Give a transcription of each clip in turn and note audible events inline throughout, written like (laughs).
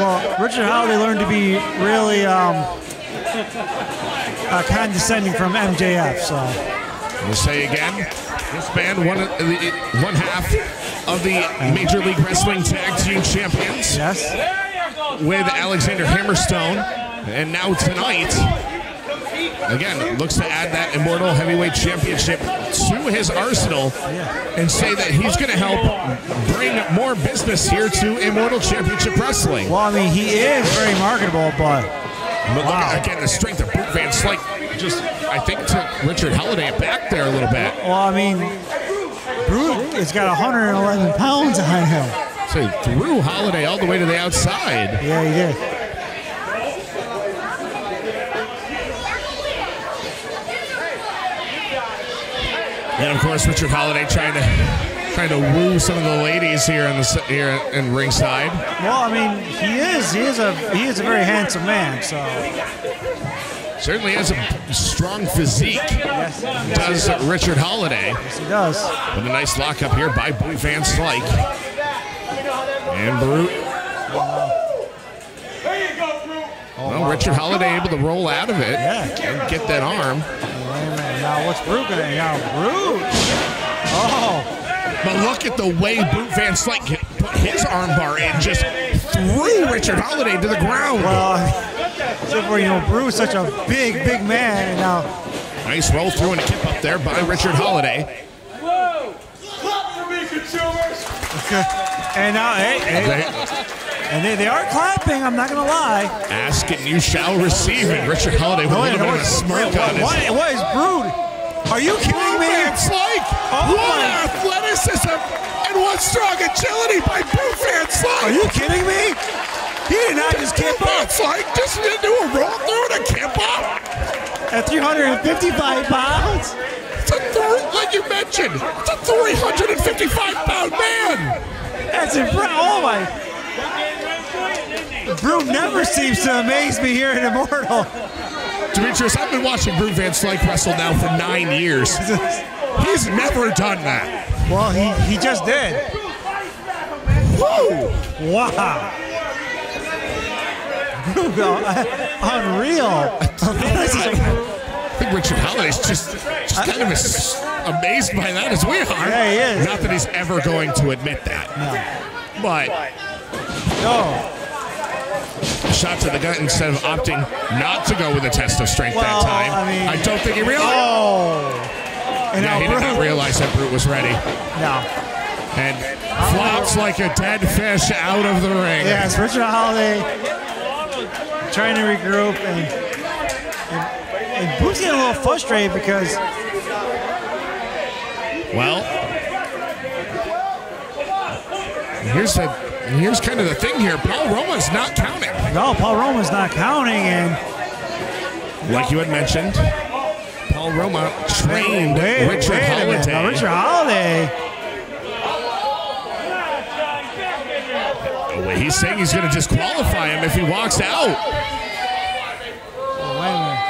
Well, Richard Holliday learned to be really um, uh, condescending from MJF. So. We'll say again, this band one of the one half of the Major League Wrestling Tag Team Champions. Yes, with Alexander Hammerstone, and now tonight, again looks to add that Immortal Heavyweight Championship to his arsenal, and say that he's going to help bring more business here to Immortal Championship Wrestling. well, I mean, he is very marketable, but But look Wow. again the strength of Brute Van Slyke. Just I think took Richard Holliday back there a little bit. well, I mean, Brute has got 111 pounds on him. So he threw Holliday all the way to the outside. Yeah, he did. And of course, Richard Holliday trying to trying to woo some of the ladies here in the here in ringside. Well, I mean, he is he is a he is a very handsome man. So Certainly has a strong physique. yes, Does Richard Holliday yes, he does. with a nice lockup here by Brute Van Slyke. And Brute. There you go, Brute. Well, Richard Holliday able to roll out of it Yeah. and get that arm. Wait a minute. Now what's Brute gonna? Now Brute. Oh, But look at the way Brute Van Slyke put his armbar in, just threw Richard Holliday to the ground. well. (laughs) So for you know, Brute's such a big, big man, and now Nice roll through and kip up there by Richard Holliday. (laughs) and now hey, hey, They and they, they are clapping. I'm not gonna lie. ask and you shall receive. And Richard Holliday with a little bit of a smirk on his. what, what is Brute? Are you kidding oh, me? It's like Oh what my- athleticism and what strong agility by Brute Van Slyke. Are you kidding me? He did not just kip up It's like just didn't do a roll through and a kip up. at 355 pounds. It's a th- like you mentioned, it's a 355 pound man. That's impressive. Oh my. Brute never seems to amaze me here in Immortal. Demetrius, I've been watching Brute Van Slyke wrestle now for nine years. He's never done that. Well, he, he just did. Woo! Wow. Uh, unreal. I think Richard Holliday's just, just kind of as amazed by that as we are. Yeah, he is. Not that he's ever going to admit that. No. But no. Shot to the gut instead of opting not to go with a test of strength Well, that time. I mean- don't think he realized. Oh. And he did not realize that Brute was ready. No. And flops like a dead fish out of the ring. Yes, Richard Holliday trying to regroup and and, and Brute's getting a little frustrated because Well, here's the here's kind of the thing here. Paul Roma's not counting, no, Paul Roma's not counting and like you had mentioned. Paul Roma trained wait, Richard wait. Holliday. Now, Richard Holliday. Oh, wait, he's saying he's going to disqualify him if he walks out. Oh, wait a minute.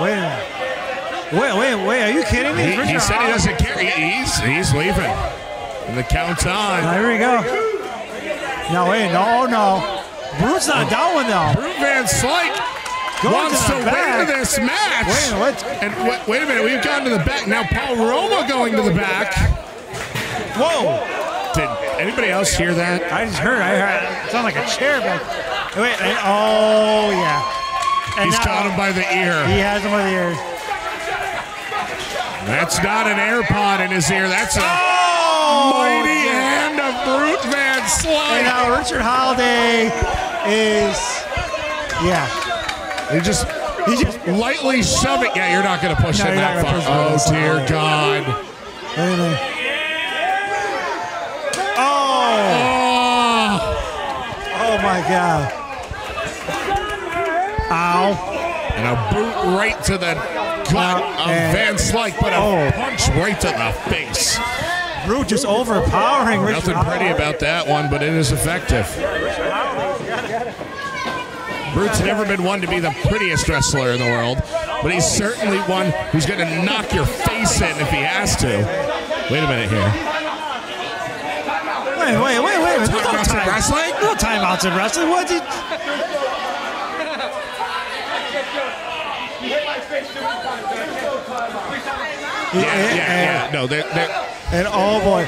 Wait. Wait, wait, wait. Are you kidding me? He, he said he doesn't care. He- He's he's leaving. And the count's on. Now, here we go. No, wait, oh, no, no. Brute's not down with them. Brute Van Slyke Going wants to to win this match. Wait a minute, what? And wait, wait a minute, we've gone to the back. Now Paul Roma going to the back. Whoa. Did anybody else hear that? I just heard. I heard. It sounded like a chair back. Wait. Oh yeah. And He's now- got him by the ear. He has him by the ear. That's not an AirPod in his ear. That's a Oh! mighty hand of Brute Van And Slyke. now Richard Holliday is. Yeah. He just He just. lightly shove it. Yeah, you're not going to push No, him that far. Oh dear. God. Wait a minute. Oh! Oh. Oh my God. Ow. And a boot right to the gut of Van Slyke, but a Oh. punch right to the face. Brute just overpowering Richard Nothing pretty Holliday. about that one, but it is effective. Brute's never been one to be the prettiest wrestler in the world, but he's certainly one who's going to knock your face in if he has to. Wait a minute here. Wait, wait, wait, wait. There's no Timeouts in wrestling? No timeouts in wrestling. What did? Yeah, yeah, yeah. No, they're, they're, And oh boy,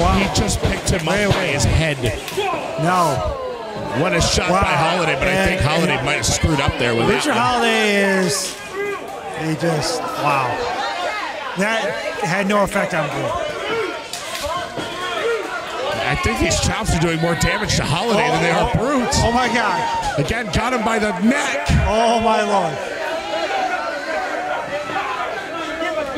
wow. he just picked him up by his head. No, What a shot Wow. by Holliday, but I think And- Holliday might have screwed up there with Richard that. one. Holliday is. He just wow. That had no effect on Blue. I think these chops are doing more damage to Holliday than they are oh, oh, Brute. Oh my God. Again, got him by the neck. Oh my lord.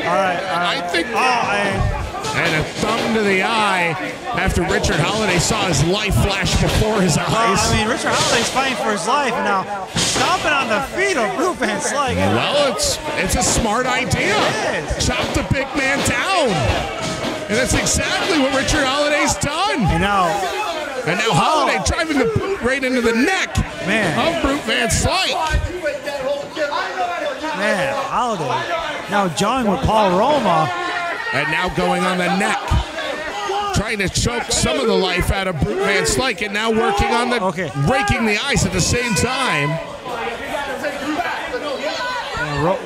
All right. All right. I think, Oh, and and a thumb to the eye after Richard Holliday saw his life flash before his eyes. well, I eyes. mean, Richard Holliday's fighting for his life, and now stomping on the feet of Blue Van Well, it's it's a smart idea. It is. Chop the big man down. And that's exactly what Richard Holliday's done. And now, And now Holliday oh. driving the boot right into the neck Man. of Brute Van Slyke. Man, Holliday. Now jawing with Paul Roma. And now going on the neck. Trying to choke some of the life out of Brute Van Slyke and now working on the Okay. raking the ice at the same time. And ro-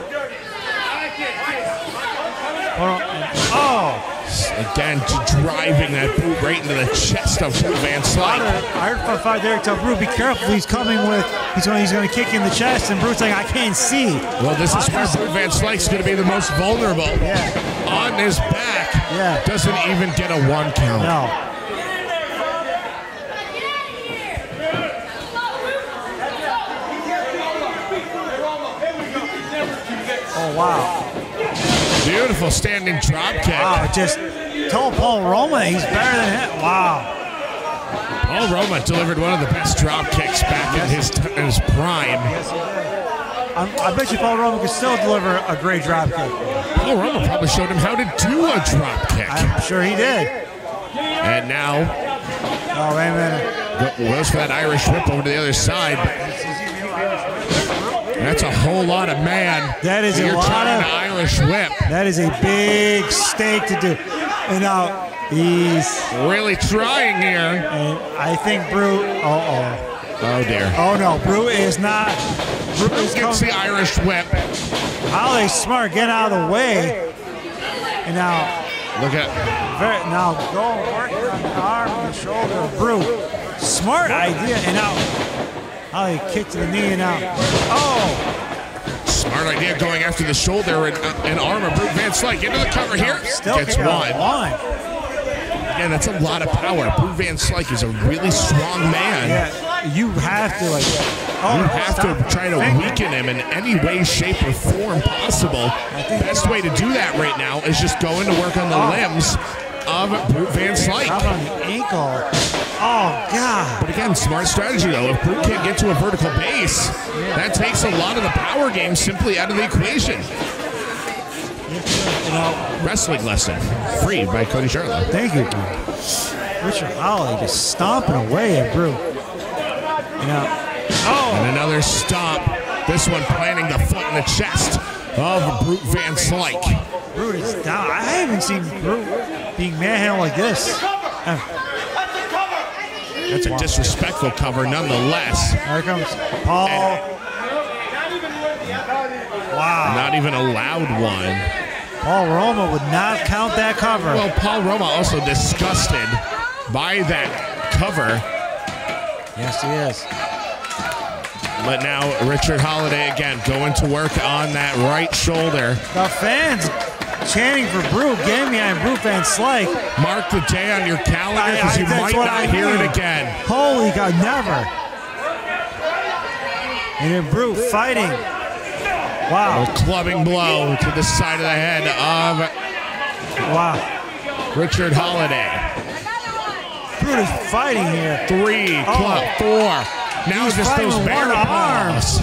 Hold on. And- Oh, Again, driving that boot right into the chest of Van Slyke. I heard from five Derek tell Brute, be careful. He's coming with. He's going. He's going to kick in the chest, and Brute's like, I can't see. Well, this is where Brute Van Slyke's going to be the most vulnerable. Yeah. On his back. Yeah. Doesn't even get a one count. No. Oh wow. Beautiful standing drop kick. Wow. Just told Paul Roma he's better than him. Wow. Paul Roma delivered one of the best drop kicks back in his, in his prime. I'm, I bet you Paul Roma could still deliver a great drop kick. Paul Roma probably showed him how to do a drop kick. I'm sure he did. And now Oh wait a minute. goes for that Irish whip over to the other side. That's a whole lot of man. That is a lot of- Irish whip. That is a big stake to do. And now he's. Really trying here. And I think Brute. Oh oh. Oh dear. Oh no, Brute is not. Brute is Gets the Irish whip. Holly's smart, get out of the way. And now, Look at very, now go working on the arm and the shoulder of Brute. Smart idea. And now, Holly kick to the knee and now. Oh, smart idea going after the shoulder and, uh, and arm of Brute Van Slyke into the cover here. still Gets one. One. Again, that's a lot of power. Brute Van Slyke is a really strong man. Yeah, you have to like. Oh, You have stop. to try to weaken him in any way, shape, or form possible. Best way to do that right now is just going to work on the Oh. limbs of Brute Van Slyke. about the ankle? Oh God. But again, smart strategy though. If Brute can't get to a vertical base, that takes a lot of the power game simply out of the equation. You know, Wrestling lesson, free by Cody Charlotte. Thank you. Richard Holly just stomping away at. You know, oh, And another stomp. This one planting the foot in the chest of Brute Van Slyke. Brew is down. I haven't seen Brew being manhandled like this. Uh, That's a disrespectful cover nonetheless. Here comes Paul. Wow. Not even a loud one. Paul Roma would not count that cover. Well, Paul Roma also disgusted by that cover. yes, he is. But now Richard Holliday again going to work on that right shoulder. The fans chanting for Brew, getting behind Brew Van Slyke. Mark the day on your calendar because you might not I hear mean. it again. Holy God, never. And then Brew fighting. Wow, A Clubbing blow to the side of the head of wow. Richard Holliday. Brew is fighting here. Three, Oh. club, four. Now He's just those with bear one arm. paws.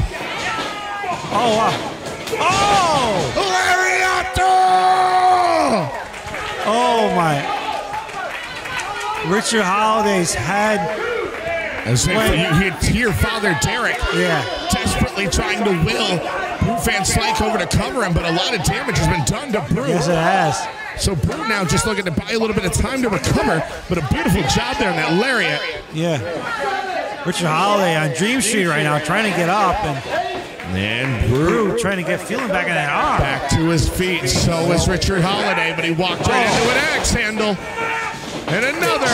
Oh, wow. Oh! Lariato! Oh, my. Richard Holliday's head. As if you hear Father Derek Yeah. desperately trying to will Brute Van Slyke over to cover him, but a lot of damage has been done to Brute. Yes, it has. So Brute now just looking to buy a little bit of time to recover, but a beautiful job there in that lariat. Yeah. Richard Holliday on Dream Street right now, trying to get up, and And Brute Brew trying to get feeling back in that arm. back to his feet. So is Richard Holliday, but he walked right into an axe handle. And another.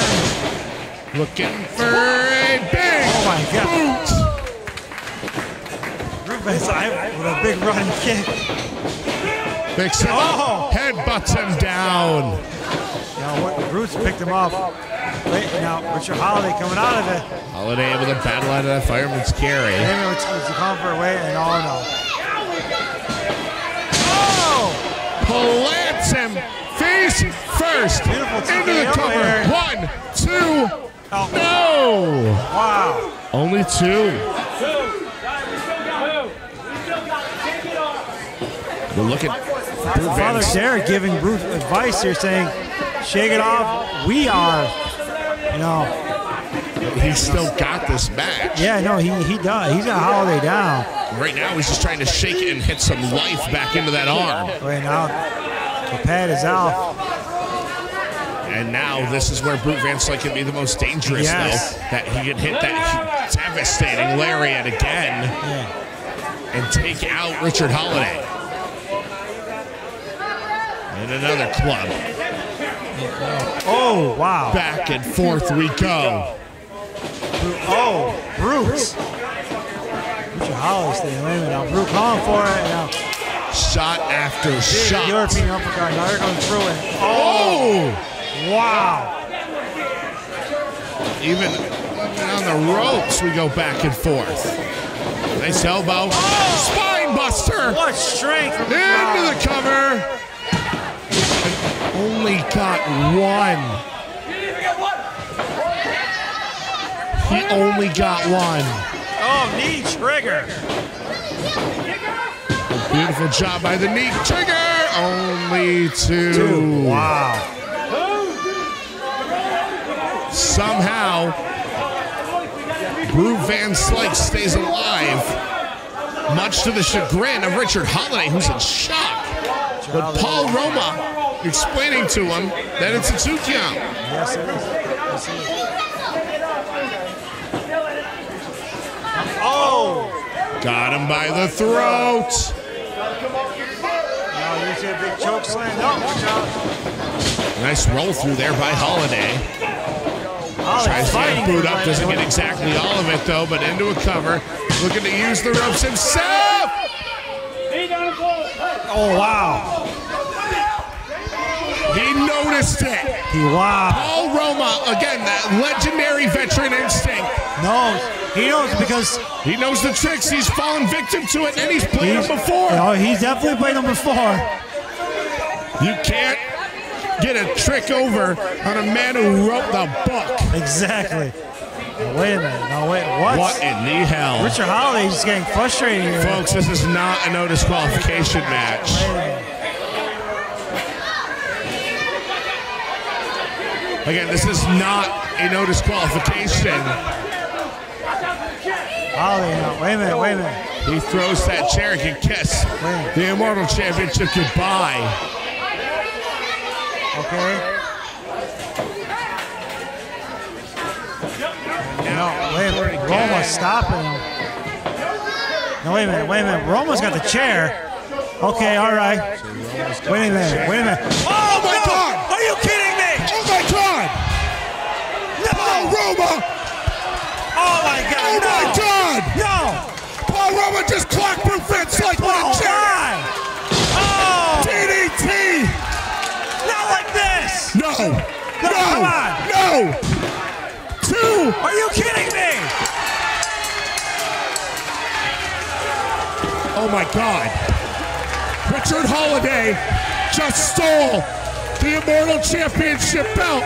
Looking for a big Oh my God. boot. Brew Van Slyke with a big running kick. Picks him Oh. up, headbutts him down. Now what, Bruce picked him up. Wait, now Richard Holliday coming out of it. Holliday able to battle out of that fireman's carry. Maybe it's, it's a comfort way, and oh no. Oh! Plants him face first Beautiful into the cover. One, two, Oh, no. wow. Only two. We're looking. Father Sarah giving Bruce advice here saying, shake it off. We are, you know, He's still got this match. yeah, no, he, he does. He's got Holliday down. Right now, he's just trying to shake it and hit some life back into that arm. Right now, the pad is out. And now this is where Brute Van Slyke can be the most dangerous, Yes. though. That he can hit that devastating lariat again Yeah. and take out Richard Holliday. And another club. Oh, wow. Back and forth we go. Oh, Bruce. Richard Holliday staying away now. Bruce calling for it. Now, Shot after big shot. European uppercut. Now they're going through it. Oh! oh wow. Even on the ropes, we go back and forth. Nice elbow. Oh! Spine buster! What strength Into the cover. Only got one. He only got one. Oh, knee trigger. Beautiful job by the knee trigger. Only two. Dude, wow. Somehow, Brew Van Slyke stays alive, much to the chagrin of Richard Holliday, who's in shock. But Paul Roma explaining to him that it's a two count. Yes, it is. Yes, it is. Oh! Got him by the throat. Now you a big choke slam. No, watch out. Nice roll through there by Holliday. Holly oh, Tries to fighting get boot up, doesn't get exactly all of it though, but into a cover. Looking to use the ropes himself. Oh, wow. He noticed it. He wow. Paul Roma, again, that legendary veteran instinct. No, he knows because He knows the tricks. He's fallen victim to it, and he's played he's, them before. Oh, he's definitely played them before. You can't get a trick over on a man who wrote the book. Exactly. Now, wait a minute. Now, wait. What? What in the hell? Richard Holliday's getting frustrated here. Folks, this is not a no disqualification match. Wait a minute. Again, this is not a no disqualification. Holliday now. Wait a minute. Wait a minute. He throws that chair and can kiss the Immortal Championship goodbye. Okay. No, wait a minute. Roma's stopping him. No, wait a minute. Wait a minute. Roma's got the chair. Okay, all right. Wait a minute. Wait a minute. Oh Roma! Oh my God! Oh my no! God! No! Paul Roma just clocked Van Slyke with Oh a chair. Oh! DDT! Not like this! No! No, come on. No! Two! Are you kidding me? Oh my God! Richard Holliday just stole the Immortal Championship belt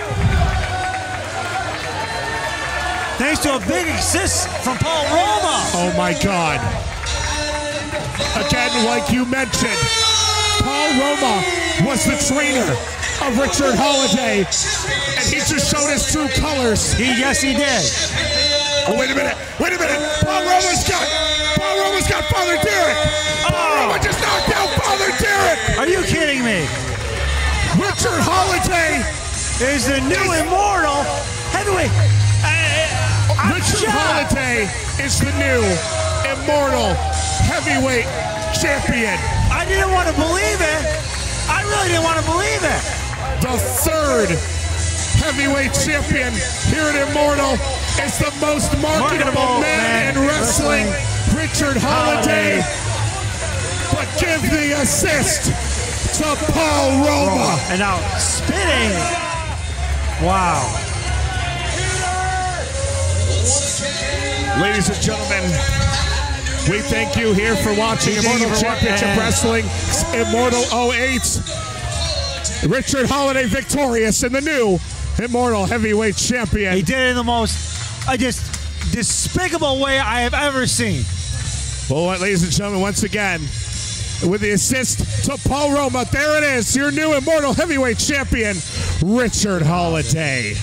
thanks to a big assist from Paul Roma. Oh my God. Again, like you mentioned, Paul Roma was the trainer of Richard Holliday, and he just showed his true colors. He, yes, he did. Oh, wait a minute. Wait a minute. Paul Roma's got, Paul Roma's got Father Derek. Paul oh. Roma just knocked out Father Derek. Are you kidding me? Richard Holliday is the new is, immortal heavyweight I, I, Holliday is the new immortal heavyweight champion. I didn't want to believe it. I really didn't want to believe it. The third heavyweight champion here at Immortal is the most marketable, Marketable man, man in wrestling, Richard Holliday. But give the assist to Paul Roma. And now spinning. Wow. Ladies and gentlemen, we thank you here for watching Immortal Championship watching. Wrestling, Immortal 08. Richard Holliday victorious in the new Immortal Heavyweight Champion. He did it in the most, I just despicable way I have ever seen. Well, ladies and gentlemen, once again, with the assist to Paul Roma, there it is, your new Immortal Heavyweight Champion, Richard Holliday.